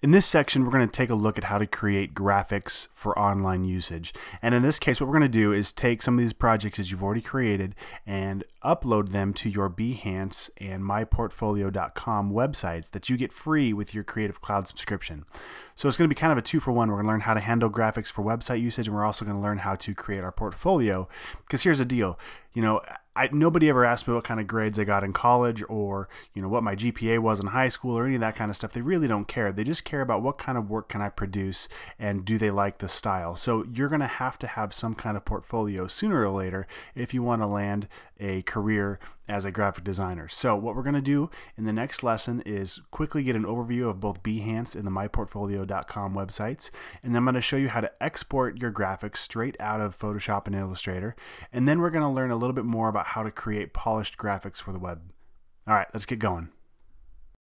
In this section, we're going to take a look at how to create graphics for online usage. And in this case, what we're going to do is take some of these projects that you've already created and upload them to your Behance and myportfolio.com websites that you get free with your Creative Cloud subscription. So it's going to be kind of a two for one. We're going to learn how to handle graphics for website usage, and we're also going to learn how to create our portfolio. Because here's the deal, you know, I, nobody ever asked me what kind of grades I got in college or you know what my GPA was in high school or any of that kind of stuff. They really don't care. They just care about what kind of work can I produce and do they like the style. So you're going to have to have some kind of portfolio sooner or later if you want to land a career as a graphic designer. So what we're going to do in the next lesson is quickly get an overview of both Behance and the myportfolio.com websites. And then I'm going to show you how to export your graphics straight out of Photoshop and Illustrator. And then we're going to learn a little bit more about how to create polished graphics for the web. All right, let's get going.